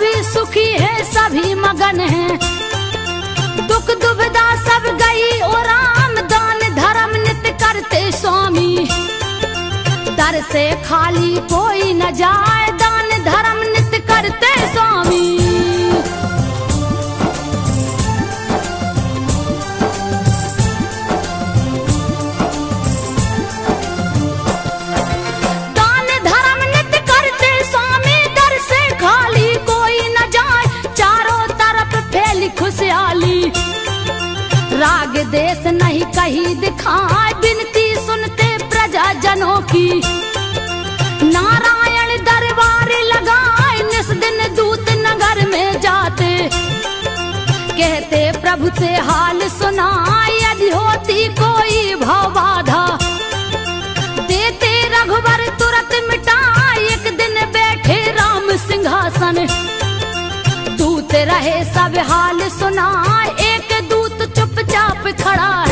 सभी सुखी है, सभी मगन है। दुख दुविधा सब गई और राम दान धर्म नित करते स्वामी। दर से खाली कोई न जाए, दान धर्म नित करते स्वामी। नहीं दिखाए बिनती सुनते प्रजा जनों की। नारायण दरबार लगाए, निस दिन दूत नगर में जाते। कहते, प्रभु से हाल सुनाए, यदि होती कोई भाव बाधा देते रघुवर तुरंत मिटाए, एक दिन बैठे राम सिंहासन। दूत रहे, सब हाल सुनाए, एक दूत चुपचाप खड़ा है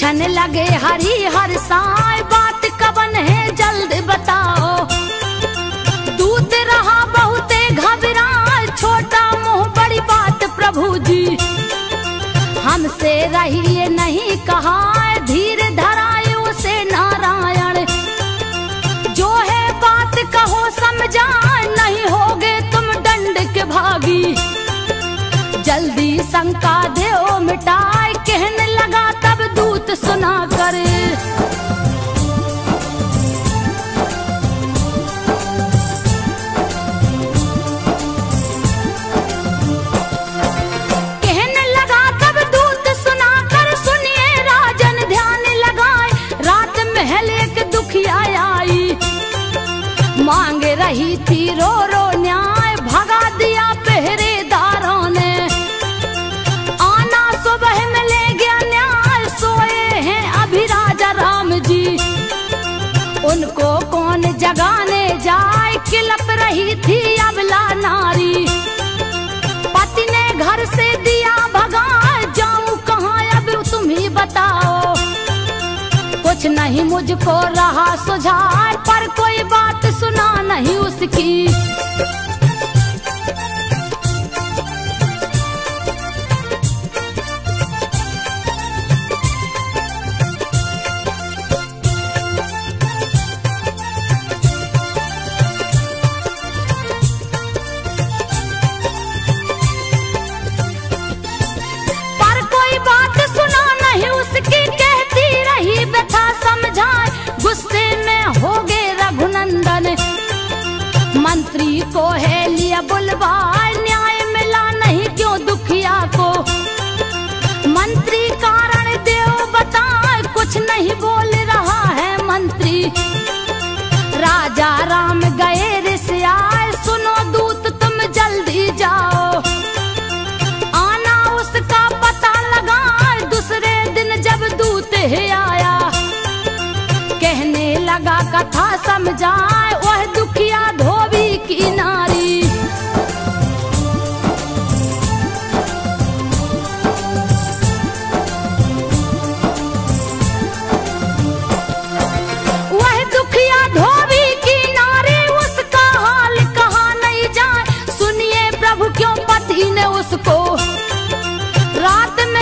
पूछने लगे हरी हर साय। बात कबन है जल्द बताओ। दूत रहा बहुते घबराए। छोटा मुँह, बड़ी बात प्रभु जी। हमसे रहिए नहीं कहा धीर धरायो से नारायण। जो है बात कहो समझा नहीं होगे तुम दंड के भागी। जल्दी शंका दे लगा सुना कर। मांग रही थी रो जगाने जाए, किलप रही थी अबला नारी पति ने घर से दिया भगा, जाऊँ कहाँ अब तुम ही बताओ। कुछ नहीं मुझको रहा सुझाव पर कोई बात सुना नहीं उसकी। को है लिया बुलवा न्याय मिला नहीं क्यों दुखिया को? मंत्री कारण देव बता कुछ नहीं बोल रहा है मंत्री। राजा राम गए रिसिया सुनो दूत तुम जल्दी जाओ। आना उसका पता लगा दूसरे दिन जब दूत है आया। कहने लगा कथा समझाए, वह दुख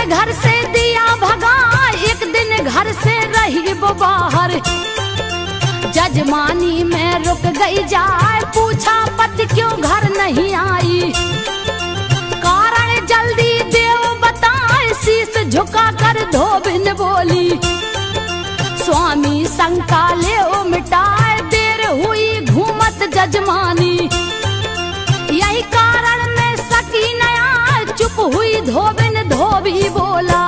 घर से दिया भगा, एक दिन घर से रही वो बाहर। जजमानी में रुक गई जाए, पूछा पति क्यों घर नहीं आई? कारण जल्दी देव बताए शीस झुका कर धोबिन बोली। स्वामी शंका ले मिटाए, देर हुई घूमत जजमानी। यही कारण में सकी नया, चुप हुई धोबिन धोबी धोबी बोला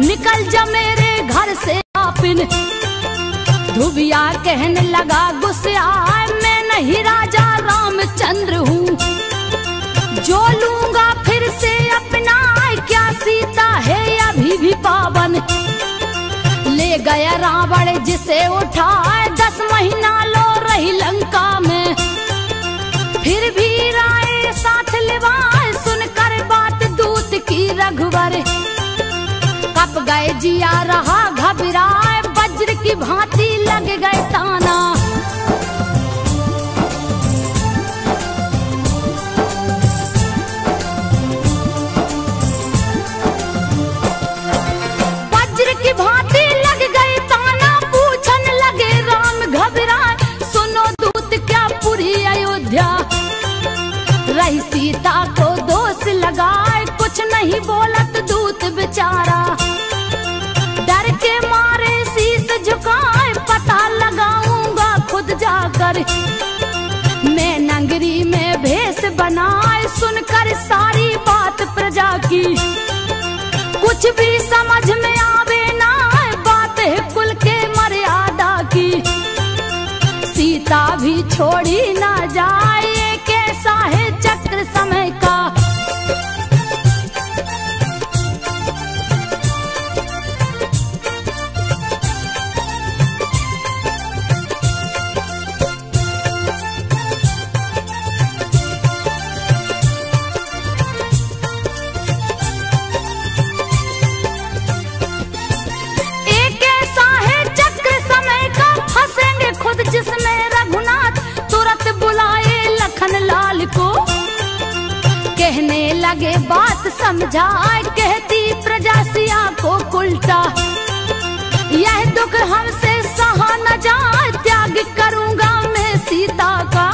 निकल जा मेरे घर से धुबिया कहने लगा गुस्सा मैं नहीं राजा रामचंद्र हूँ। जो लूँगा फिर से अपना क्या सीता है अभी भी पावन? ले गया रावण जिसे उठाए, दस महीना लो रही लंका में। फिर भी राय साथ लिवाए, सुनकर बात दूत की रघुवर। कप गए जिया रहा, घबराए वज्र की भांति लग गए ताना। वज्र की भांति लग गई ताना, पूछन लगे राम घबराए, सुनो दूत क्या पूरी अयोध्या। रही सीता को दोष लगाए, कुछ नहीं बोलत दूत बेचारा। डर के मारे जाकर मैं नंगरी में भेष बनाए सुनकर सारी बात प्रजा की। कुछ भी समझ में आवे ना, बात है कुल के मर्यादा की। सीता भी छोड़ी ना जाए कैसा है चक्र समय का? लगे बात समझाए कहती प्रजा सिया को उल्टा यह दुख हमसे सहा न जाए, त्याग करूँगा मैं सीता का।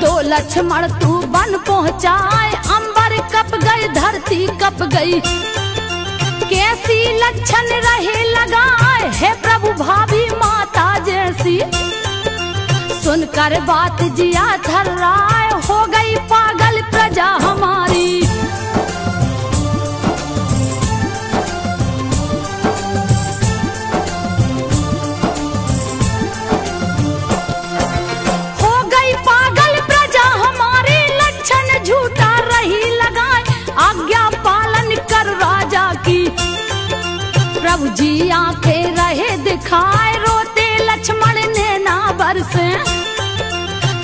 तो लक्ष्मण, तू बन पहुँचाए, अंबर कप गई, धरती कप गई। कैसी लक्षण रहे लगाए, है प्रभु भाभी माता जैसी। सुनकर बात जिया थर्राए, हो गई पागल प्रजा हमारी। हो गई पागल प्रजा, हमारी लक्षण झूठा रही लगाए। आज्ञा पालन कर राजा की। प्रभु जी आँखें रहे दिखाए, रोते लक्ष्मण ने ना बरसे।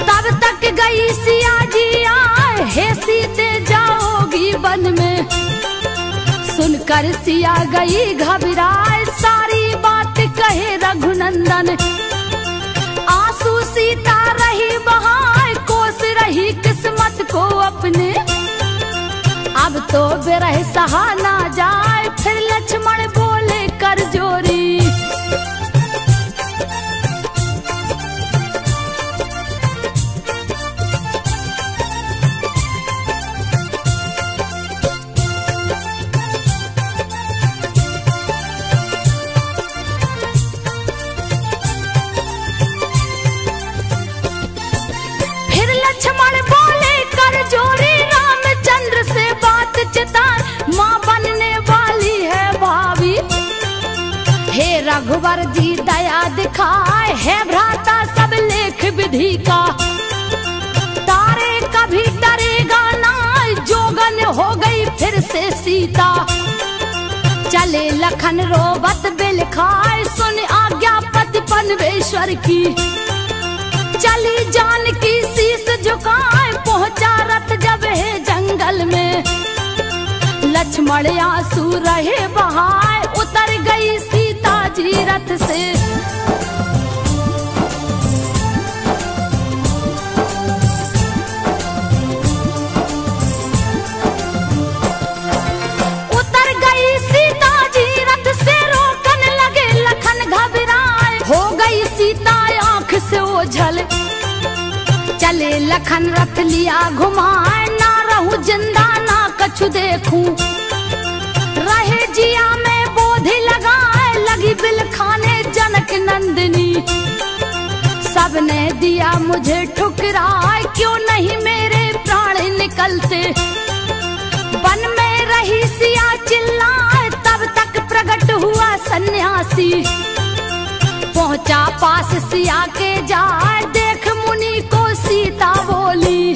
तब तक गई सिया जी आए हे सीते जाओगी बन में। सुनकर सिया गई घबराए, सारी बात कहे रघुनंदन। आँसू सीता रही बहाए कोस रही किस्मत को अपने। अब तो बेरह सहा ना जाए, फिर लक्ष्मण बोले, कर जोरी। सीता चले लखन रोबत बिल खाए, सुन आज्ञा पति पनवेश्वर की। चली जान की शीस झुकाए, पहुँचा रथ जब है जंगल में। लक्ष्मण आँसू रहे बहाए, उतर गई सीता जी रथ से। चले लखन रथ लिया घुमाए ना रहूँ ज़िंदा, ना कछु देखूँ। रहे जिया में बोधि लगाए, लगी बिल खाने जनक नंदिनी। सबने दिया मुझे ठुकराए, क्यों नहीं मेरे प्राण निकलते? वन में रही सिया चिल्लाए, तब तक प्रकट हुआ सन्यासी। पहुँचा पास सिया के जाए मुनि को सीता बोली।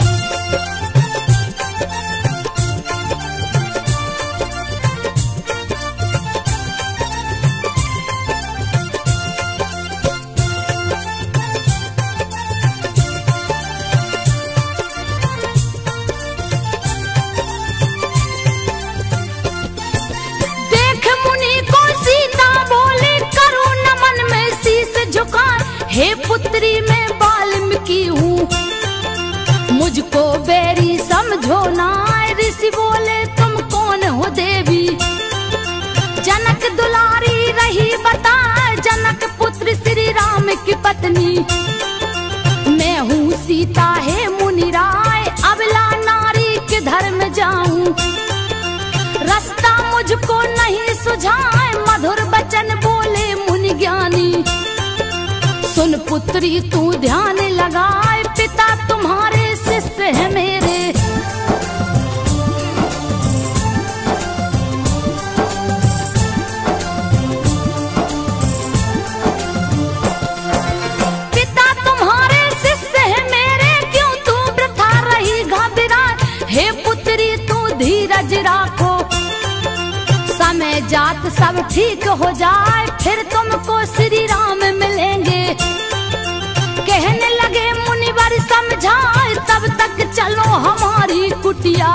मुझको बेरी समझो ना, ऋषि बोले, तुम कौन हो देवी? जनक दुलारी रही बता, जनक पुत्र श्री राम की पत्नी। मैं हूँ सीता, है मुनि राय, अबला नारी के धर्म जाऊँ। रास्ता मुझको नहीं सुझाए, मधुर बचन बोले मुनि ज्ञानी। सुन पुत्री, तू ध्यान लगाए, पिता तुम्हारे ठीक हो जाए, फिर तुमको श्री राम मिलेंगे। कहने लगे, मुनिवर, समझाए, तब तक चलो हमारी कुटिया।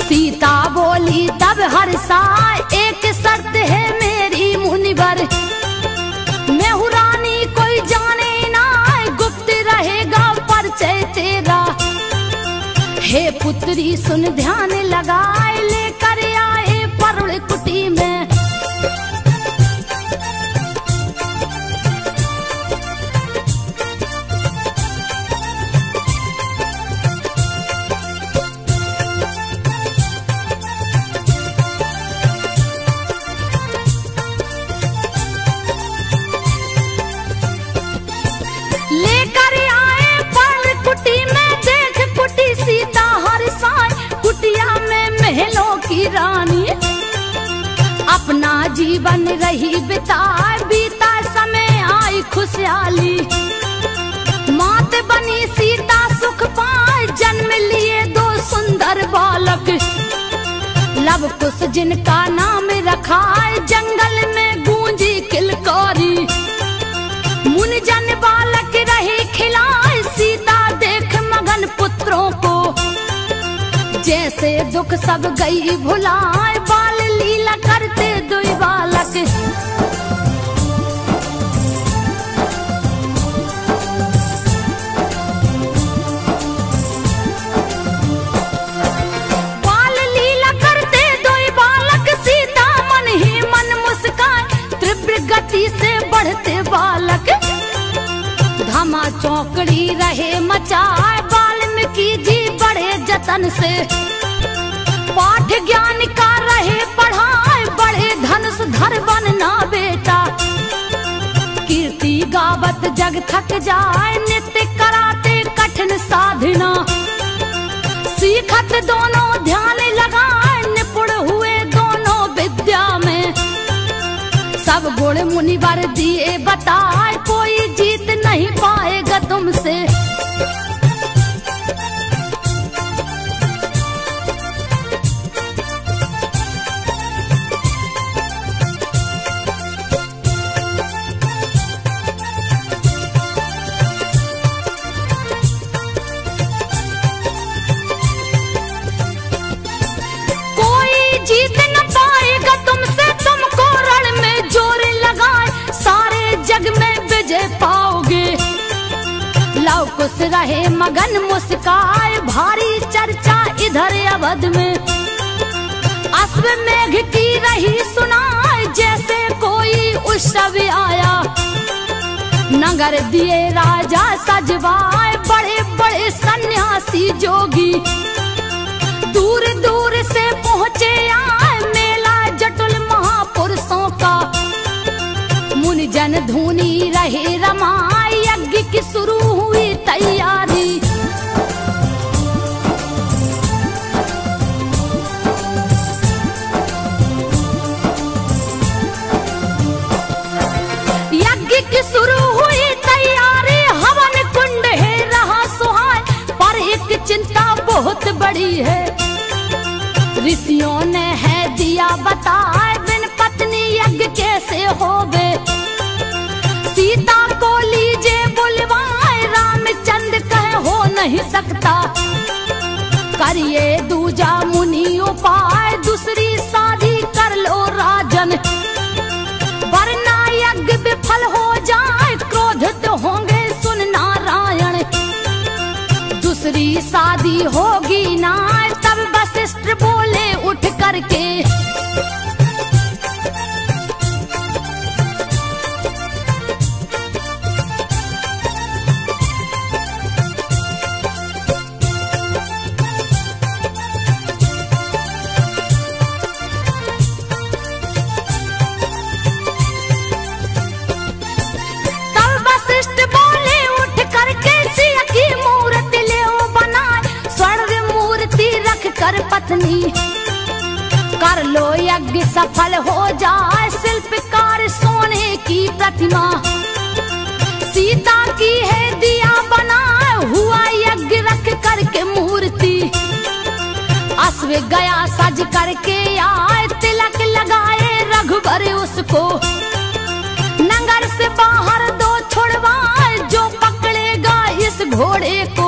सीता बोली, तब हर साय, एक शर्त है मेरी मुनिवर। मैं हूँ रानी, कोई जाने ना, गुप्त रहेगा परिचय तेरा। हे पुत्री, सुन, ध्यान लगाए, लेकर आए परुण कुटी में। जीवन रही बिता बीता समय आई खुशहाली। मात बनी सीता सुख पाए, जन्म लिए दो सुंदर बालक। लव कुश जिनका नाम रखा जंगल में गूंजी किलकारी। मुन जन बालक रहे खिलाए, सीता देख मगन पुत्रों को। जैसे दुख सब गई भुलाए, बाल लीला करते दुई बालक। तीव्र गति से बढ़ते बालक। धमा चौकड़ी रहे मचाए वाल्मीकि जी बड़े जतन से। पाठ ज्ञान का रहे धनुष धर बनना बेटा। कीर्ति गावत जग थक जाए नित्य कराते कठिन साधना। सीखत दोनों ध्यान लगाए, निपुण हुए दोनों विद्या में। सब गुण मुनि मुनिवर दिए बताए रहे, मगन मुस्काए, भारी चर्चा इधर अवध में। अश्व मेघ की रही सुनाए, जैसे कोई उत्सव आया। नगर दिए राजा सजवाए, बड़े बड़े सन्यासी जोगी। दूर दूर से पहुँचे आए, मेला जटुल महापुरुषों का। मुनि जन धुनी रहे रमाए बहुत बड़ी है। ऋषियों ने है दिया बताए, बिन पत्नी यज्ञ कैसे हो गए सीता को लीजे बुलवाए, रामचंद्र कह हो नहीं सकता। करिए दूजा मुनि उपाय होगी ना तब वशिष्ठ बोले उठ करके। पत्नी। कर लो यज्ञ सफल हो जाए, शिल्पकार सोने की प्रतिमा। सीता की है दिया बनाए, हुआ यज्ञ रख करके मूर्ति। अश्व गया सज करके आए, तिलक लगाए रघुबर उसको। नगर से बाहर दो छुड़वाए, जो पकड़ेगा इस घोड़े को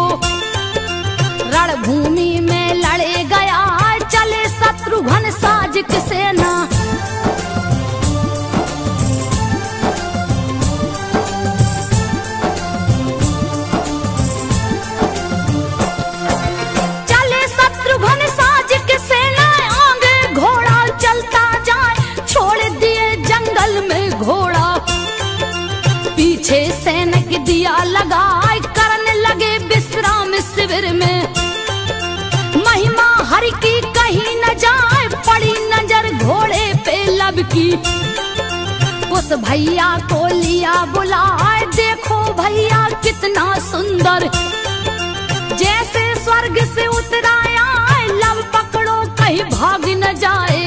पीछे सैनिक दिया लगाए करने लगे विश्राम शिविर में। उस भैया को लिया बुलाए, देखो भैया कितना सुंदर। जैसे स्वर्ग से उतराया लव पकड़ो, कहीं भाग न जाए।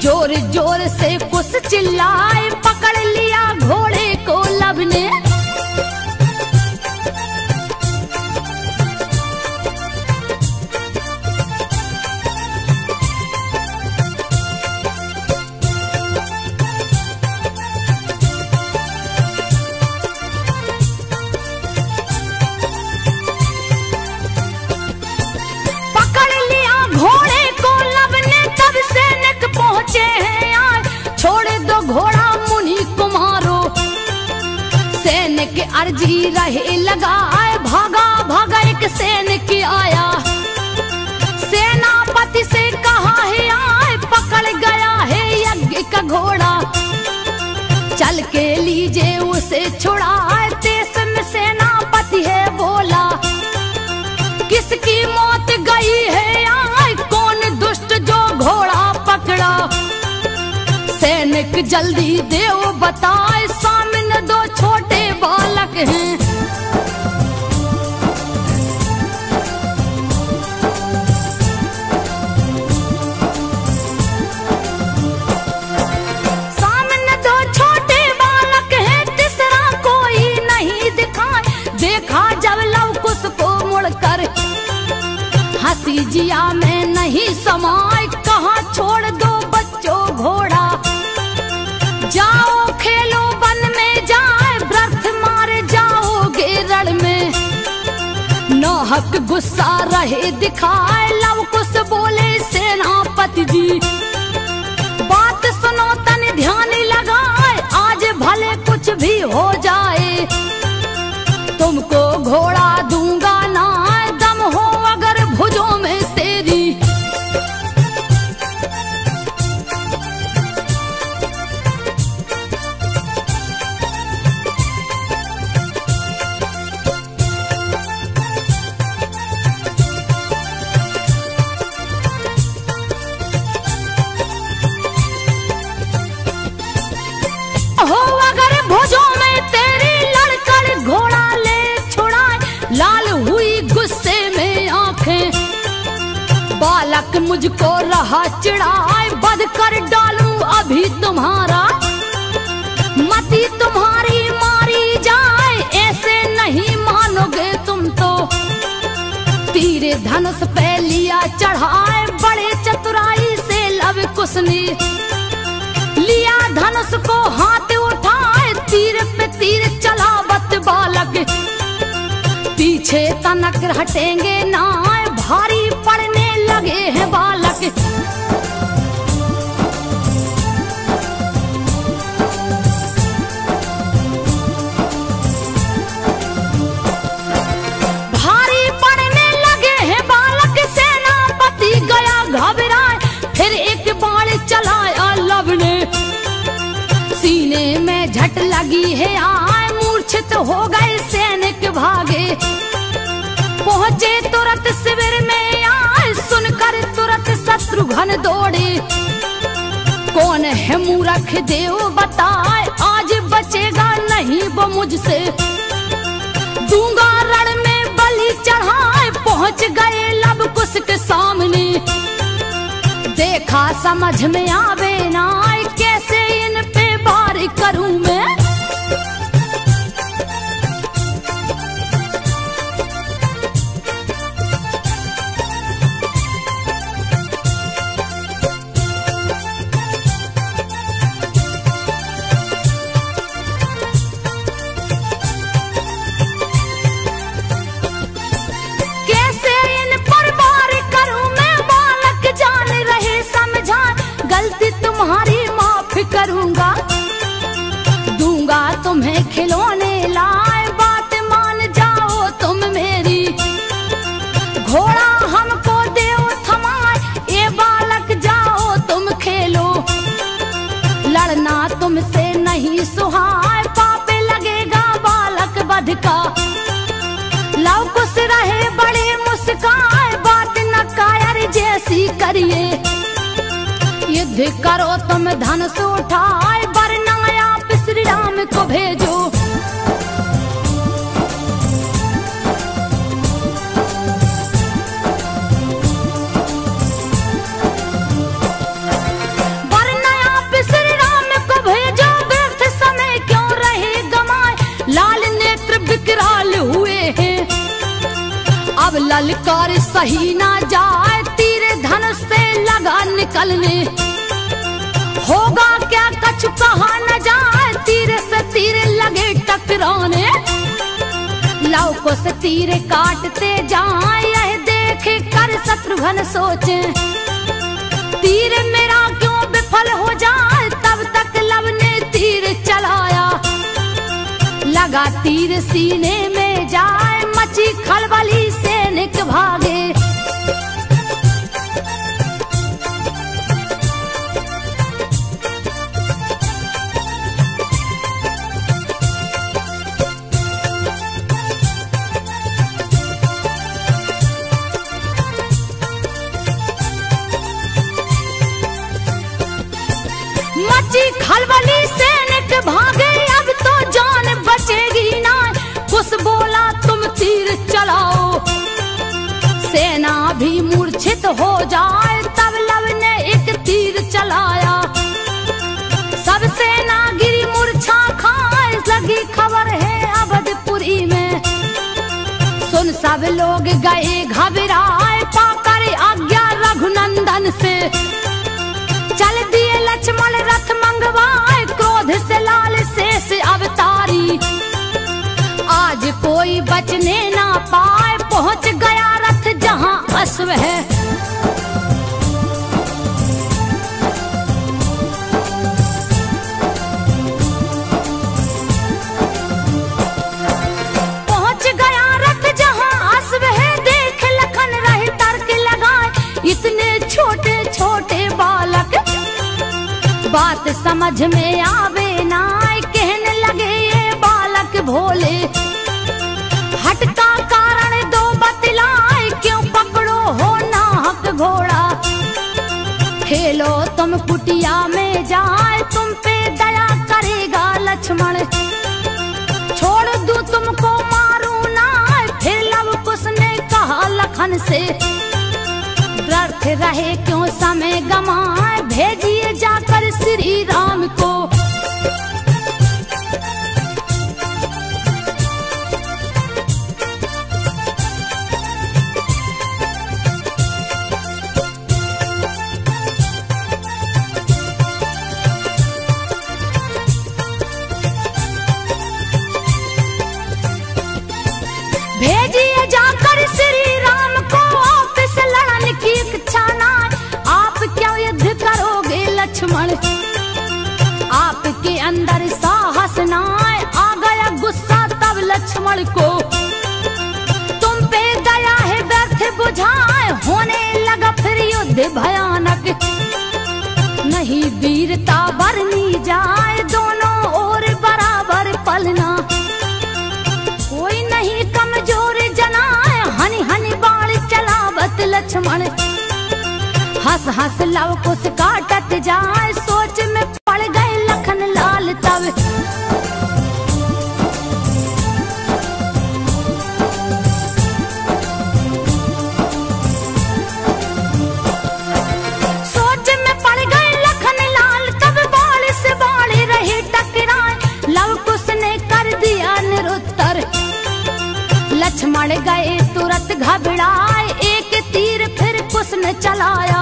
ज़ोर ज़ोर से कुछ चिल्लाए, पकड़ लिया घोड़े को लब ने। अर्जी रहे लगाए भागा भागा एक सेन सैनिक आया। सेनापति से कहा है, आए, पकड़ गया है यज्ञ का घोड़ा। चल के लीजे उसे छुड़ाए देश में सेनापति है बोला। किसकी मौत गई है, आए, कौन दुष्ट जो घोड़ा पकड़ा। सैनिक जल्दी देव बताए जिया में नहीं समाए कहाँ छोड़ दो बच्चों घोड़ा? जाओ खेलो वन में, जाए व्रथ मार जाओगे रण में। नौहक गुस्सा रहे, दिखाए लव कुछ बोले सेनापति जी। बात सुनो तन ध्यान लगाए, आज भले कुछ भी हो जाए। बालक मुझको रहा चिड़ाए बद कर डालू अभी तुम्हारा। मती तुम्हारी मारी जाए, ऐसे नहीं मानोगे तुम तो। तीर धनुष पे लिया चढ़ाए, बड़े चतुराई से लव कुसने। लिया धनुष को हाथ उठाए, तीर पे तीर चलावत बालक। पीछे तनक हटेंगे ना भारी लगे हैं बालक। भारी पड़ने लगे हैं बालक, सेनापति गया घबराए, फिर एक बाण चलाया ने सीने में झट लगी है आए, मूर्छित हो गए सैनिक भागे। पहुँचे तुरंत शिविर में तुरंत शत्रुघ्न दौड़े। कौन है मूरख देव बताए? आज बचेगा नहीं वो मुझसे। दूँगा रण में बलि चढ़ाए। पहुँच गए लब कुश के सामने। देखा समझ में आवे ना। करो तुम धन से उठाए, वरना आप श्री राम को भेजो। अब ललकार सही ना जाए, तीर धनुष से लगा निकलने। होगा क्या कछु कहा न जाए? तीर से तीर लगे टकराने। लव को से तीर काटते जाए, यह देख कर शत्रुघ्न सोचे। तीर मेरा क्यों विफल हो जाए? तब तक लव ने तीर चलाया। लगा तीर सीने में जाए, मची खलबली सैनिक भागे। सेना भी मूर्छित हो जाए, तब लव ने एक तीर चलाया। सब सेना गिरी मूर्छा खाए, लगी खबर है अवधपुरी में। सुन सब लोग गए घबराए अश्व है। रथ देख लखन रहे छोटे छोटे बालक, बात समझ में आवे ना कहने लगे ये बालक भोले। कुटिया में जाए, तुम पे दया करेगा लक्ष्मण। छोड़ दू तुमको मारू ना, फिर लव कुछ ने कहा लखन से? व्यर्थ रहे क्यों समय गमाए भेजिए जाकर श्री राम को। आपके अंदर साहस ना आ गया गुस्सा तब लक्ष्मण को। तुम पे गया है, व्यर्थ बुझाए, होने लगा फिर युद्ध भयानक। नहीं वीरता बरनी जाए हंस हंस लव कुछ काटत जाए, सोच में पड़ गए लखन लाल तब लक्ष्मण गए तुरंत घबराए, एक तीर फिर कुछ ने चलाया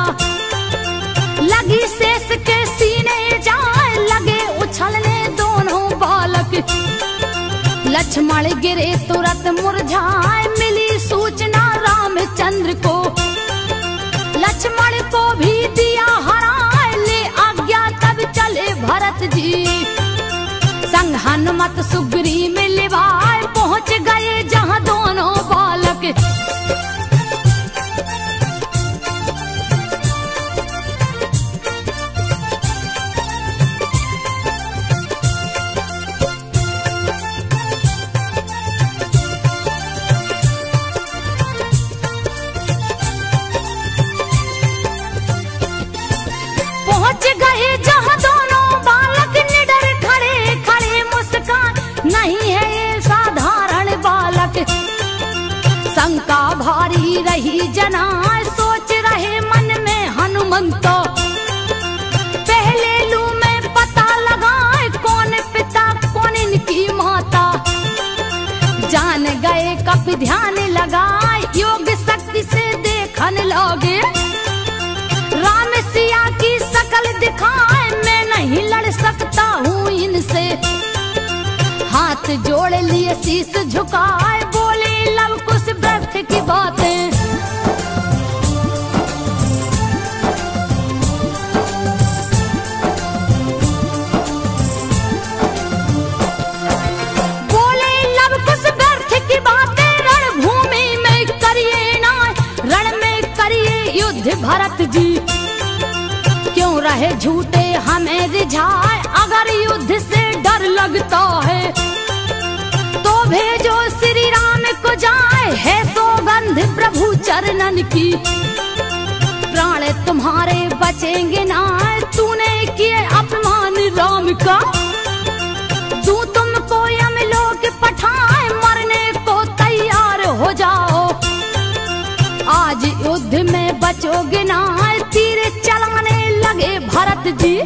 दोनों बालक। लक्ष्मण गिरे तुरंत मुरझाए, मिली सूचना रामचंद्र को। लक्ष्मण को भी दिया हराए, ले आज्ञा तब चले भरत जी। संग हनुमत सुग्री मिलवाए पहुँच गए जहाँ दोनों बालक। जाए है सौगंध प्रभु चरणन की। प्राण तुम्हारे बचेंगे ना, तूने किए अपमान राम का। तू तुमको यमलोक पठाए, मरने को तैयार हो जाओ। आज युद्ध में बचोगे ना, तीर चलाने लगे भरत जी।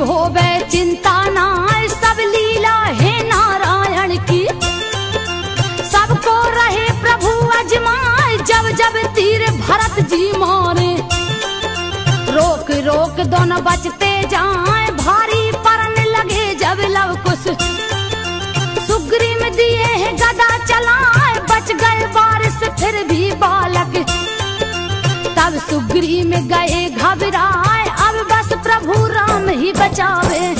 हो वे चिंता ना सब लीला है नारायण की। सबको रहे प्रभु अजमाए, जब जब तीर भरत जी मोरे। रोक रोक दोनों बचते जाए, भारी परन लगे जब लव कुश। सुग्रीम दिए है गदा चलाए, बच गए बारिश, फिर भी बालक। तब सुग्रीम गए घबराए प्रभु राम ही बचावे।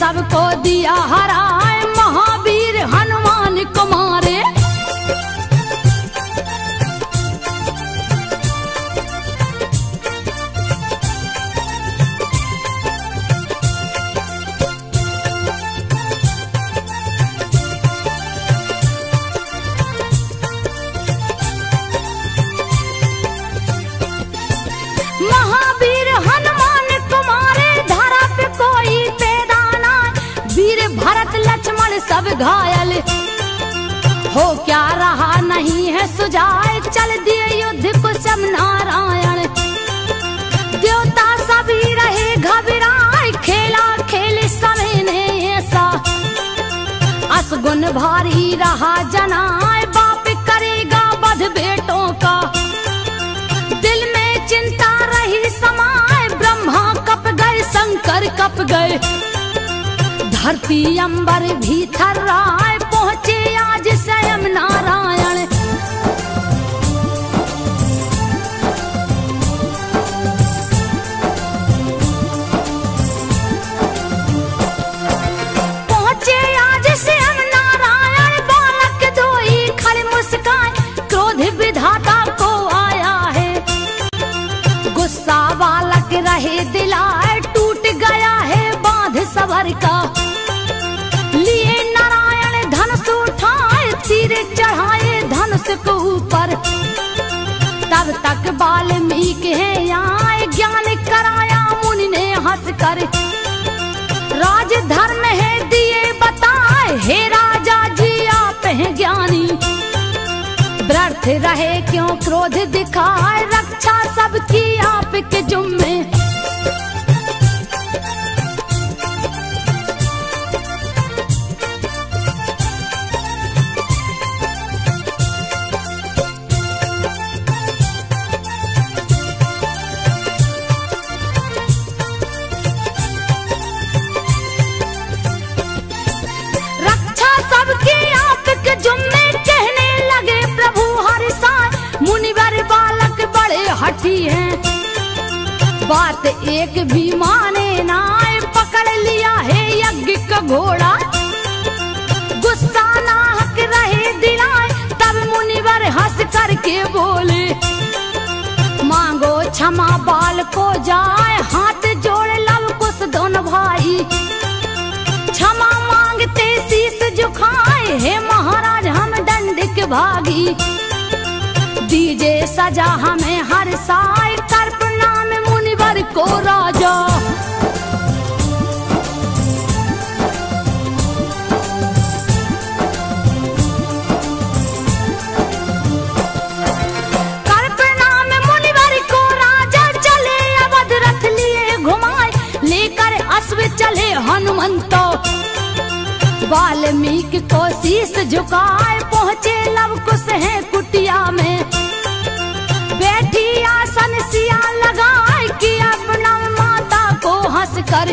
सबको दिया हराए सब घायल। हो क्या रहा नहीं है सुझाए चल दिए युद्ध को सब नारायण देवता सभी रहे घबराए। खेला खेल ने ऐसा। असगुन भारी रहा जनाए। बाप करेगा बध बेटों का। दिल में चिंता रही समाए। ब्रह्मा कप गए, शंकर कप गए। धरती अंबर भी थर्राए पहुँचे आज स्वयं नारायण। पहुँचे आज स्वयं नारायण, बालक धोई खड़े मुस्कान, क्रोध विधाता को आया है। गुस्सा बालक रहे दिलाए, टूट गया है बाँध सबर का। रहे क्यों? क्रोध दिखाए रक्षा सबकी आपके जुम्मे। क्षमा बाल को जाए, हाथ जोड़ लव कुश दोन भाई। क्षमा मांगते शीस झुकाए, हे महाराज हम दंड के भागी। दीजे सजा हमें हर साय कर प्रणाम मुनिवर को राजा। हनुमंतो वाल्मीकि को शीस झुकाए पहुँचे लव कुश है कुटिया में। बैठी आसन सिया लगाए कि अपना माता को हंस कर।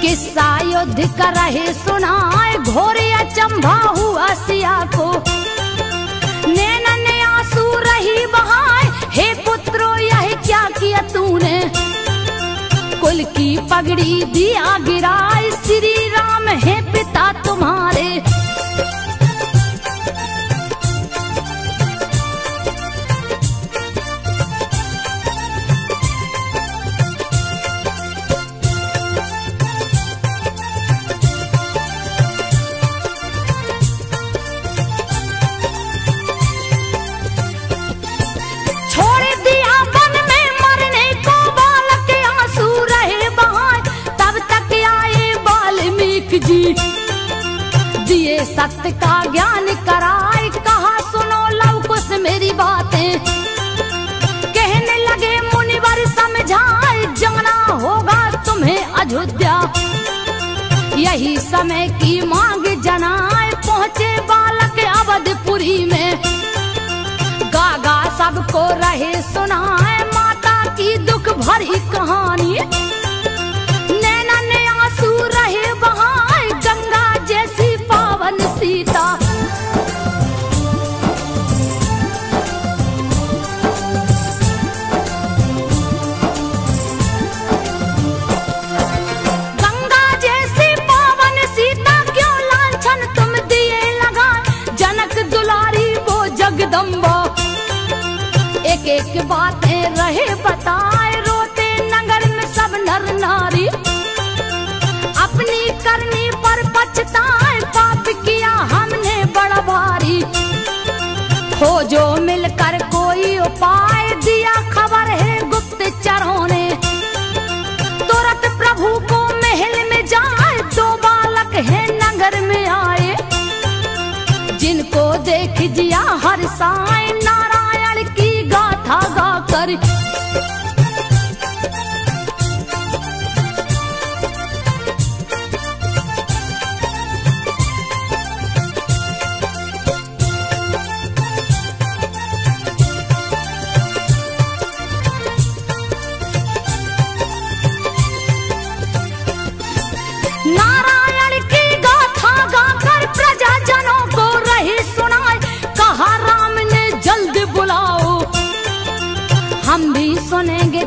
किस्सा युद्ध कर रहे सुनाए घोरे अचंभा हुआ सिया को। नैनन आँसू रही बहाए, हे पुत्रो, यह क्या किया तूने? कुल की पगड़ी दिया गिराए श्री राम है पिता तुम्हारे। दिए सत्य का ज्ञान कराए। कहा, सुनो लव कुछ मेरी बातें। कहने लगे, मुनिवर, समझाए, जाना होगा तुम्हें अयोध्या। यही समय की मांग जनाए, पहुँचे बालक अवधपुरी में। गागा सबको रहे, सुनाए, माता की दुख भरी कहानी। एक बातें रहे, बताए रोते नगर में सब नर नारी। अपनी करनी पर पछताए, पाप किया हमने बड़ा भारी। खोजो मिलकर कोई उपाय, दिया खबर है गुप्तचरों ने। तुरंत प्रभु को महल में जाए, दो बालक है नगर में आए। जिनको देख जिया हर साय नारायण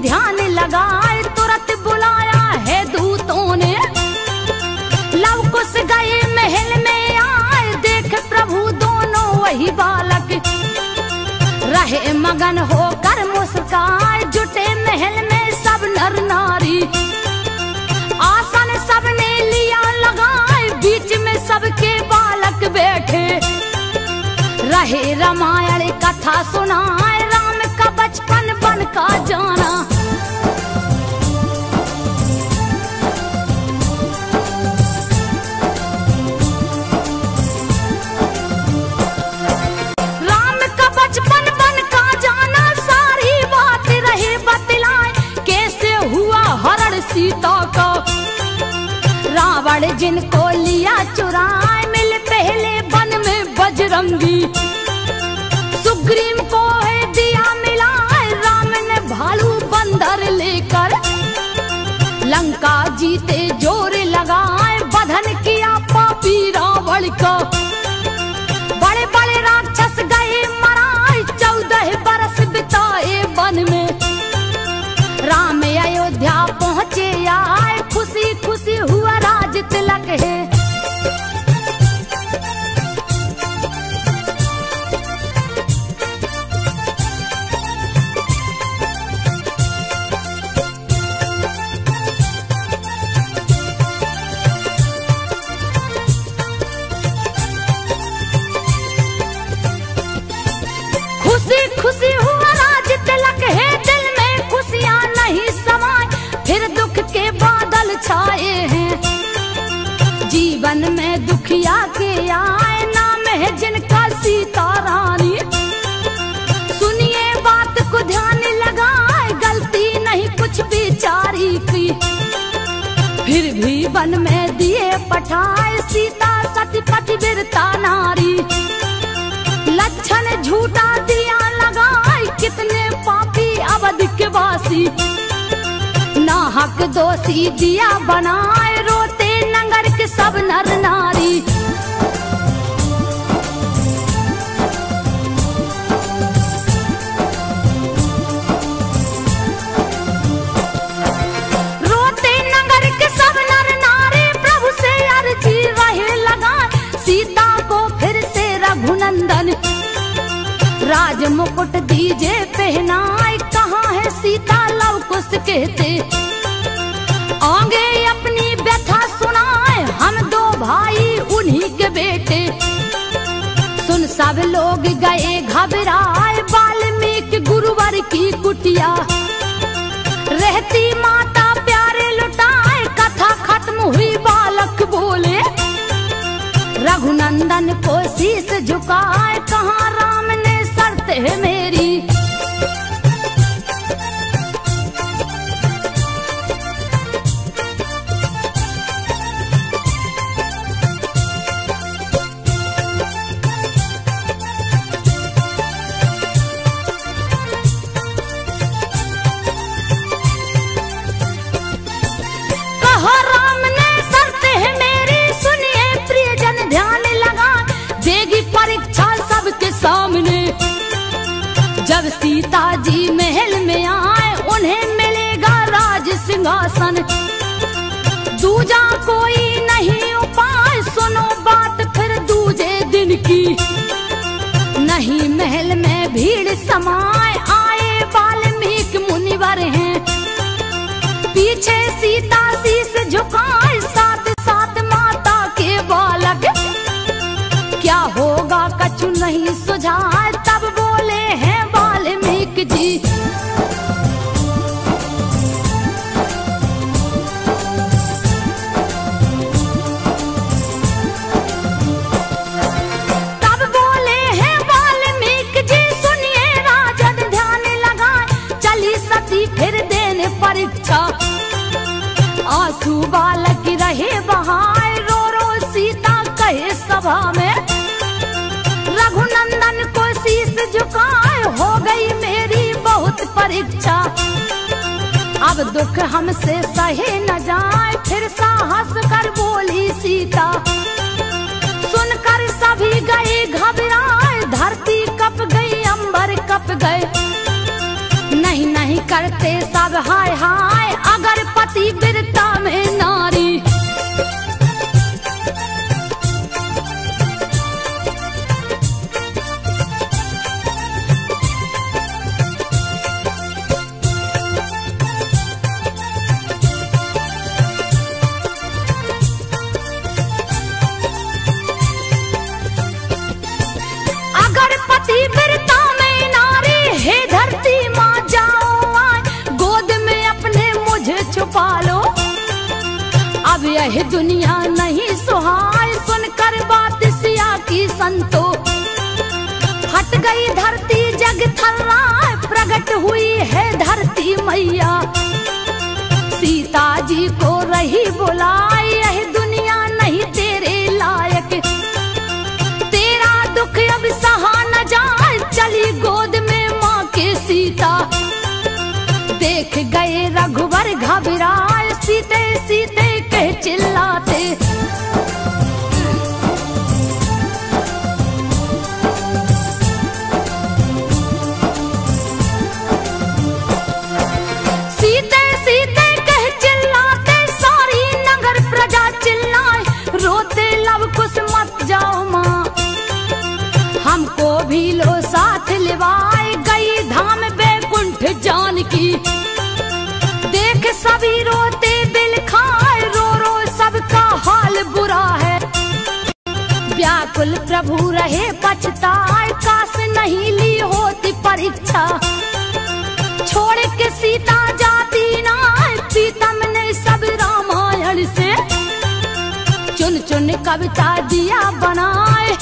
ध्यान लगाए, तुरंत बुलाया है दूतों ने। लव कुश गए महल में आए, देख प्रभु दोनों वही बालक। रहे मगन होकर मुस्काए, जुटे महल में सब नर नारी। आसन सबने लिया लगाए, बीच में सबके बालक बैठे। रहे रामायण कथा सुनाए, राम का बचपन बन का जाना। जिनको लिया चुराए, मिल पहले वन में बजरंगी। सुग्रीव को है दिया मिलाए, राम ने भालू बंदर लेकर। लंका जीते ज़ोर लगाए, बधन किया पापी रावण का। बड़े बड़े राक्षस गए मराए, चौदह बरस बिताए वन में। राम अयोध्या पहुँचे हुआ राज तिलक दुखिया के आए नाम है जिनका सीता रानी। सुनिए बात को ध्यान लगाए, गलती नहीं कुछ बिचारी की। फिर भी वन में दिए पठाए, सीता सती बिरता नारी। लक्षण झूठा दिया लगाए, कितने पापी अवध के वासी। नाहक दोषी दिया बनाए रोते नगर के सब नर नारी। राज मुकुट दीजे पहनाए, कहाँ है सीता लव कुश कहते आगे अपनी व्यथा के बेटे। सुन सब लोग गए घबराए। बाल्मीकि गुरुवर की कुटिया। रहती माता परीक्षा आँसू बालक रहे बहाए रो रो सीता कहे सभा में। रघुनंदन को शीस झुकाए, हो गई मेरी बहुत परीक्षा। अब दुख हमसे सहे न जाए, फिर साहस कर बोली सीता। सुनकर सभी गए, घबराए, धरती कप गई, अंबर कप गए। करते सब हाय हाय अगर यह दुनिया नहीं सुहाय सुनकर बात सिया की संतो। हट गई धरती, जग थर्राए प्रकट हुई है धरती मैया। सीता जी को रही बुलाए की। देख सभी रोते दिल खाए, रो रो, सबका हाल बुरा है। व्याकुल प्रभु रहे, पछताए, काश नहीं ली होती परीक्षा। छोड़ के सीता जाती ना, प्रीतम ने सब रामायण से चुन चुन कविता दिया बनाए।